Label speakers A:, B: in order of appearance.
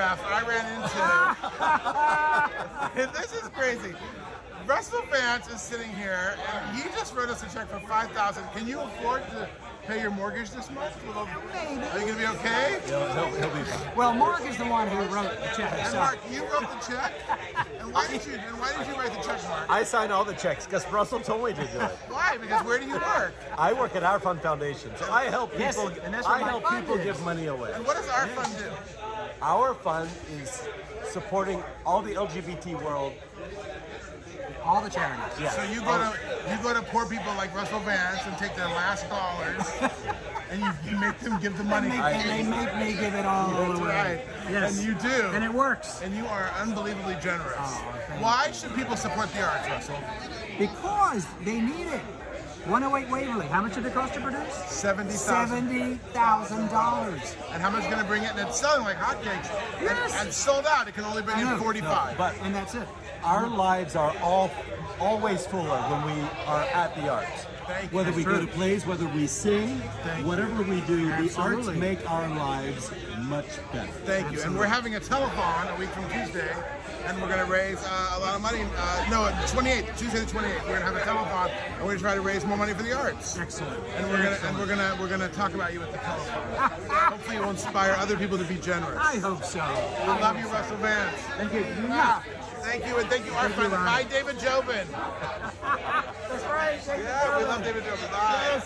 A: ref I ran into. this is crazy. Russell Vance is sitting here, and he just wrote us a check for five thousand. Can you afford to pay your mortgage this month? Will-
B: Maybe.
A: Are you gonna be okay?
C: He'll, he'll, he'll be fine.
B: Well, Mark is the one who wrote the check.
A: And
B: So
A: Mark, you wrote the check. And why did you? And why did you write the check, Mark?
C: I sign all the checks because Russell told me to do it.
A: Why? Because where do you work?
C: I work at Our Fund Foundation, so I help
B: Yes,
C: people.
B: and that's what
C: I help people
B: is.
C: give money away.
A: And what does our fund do?
C: Our fund is supporting all the LGBT world.
B: all the charities.
C: Yeah.
A: So you go to you go to poor people like Russell Vance and take their last dollars, and you, you make them give the money.
B: And, make, and they make me give it all
A: That's
B: away.
A: right.
B: Yes.
A: And you do.
B: And it works.
A: And you are unbelievably generous.
B: Oh, thank
A: Why should people support the arts, Russell?
B: Because they need it. 108 Waverly. How much did it cost to produce?
A: Seventy thousand.
B: Seventy thousand dollars.
A: And how much is going to bring it? And it's selling like hotcakes. And-
B: Yes.
A: And, sold out. It can only bring
B: I
A: in
B: know.
A: forty-five.
C: But
B: And that's it.
C: our lives are all always fuller when we are at the arts.
A: Thank.
C: Whether we go to plays, whether we sing, whatever we do, the arts make our lives much better.
A: Thank you. And we're having a telethon a week from Tuesday, and we're going to raise uh, a lot of money. Uh, no, 28th, Tuesday the 28th, we're going to have a telethon, and we're going to try to raise more money for the arts.
B: Excellent.
A: And we're gonna and we're gonna we're gonna talk about you at the telethon. Hopefully, it will inspire other people to be generous.
B: I hope so.
A: I love you, Russell Vance.
B: Thank you.
A: Ah, Thank you, and thank you, our
B: Thank you,
A: friend.
B: Ron.
A: Bye, David Jobin.
B: That's right. Thank